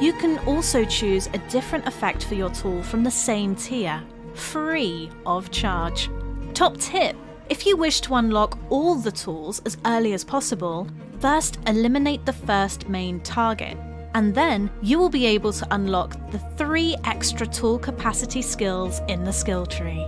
You can also choose a different effect for your tool from the same tier, free of charge. Top tip if you wish to unlock all the tools as early as possible, first eliminate the first main target, and then you will be able to unlock the three extra tool capacity skills in the skill tree.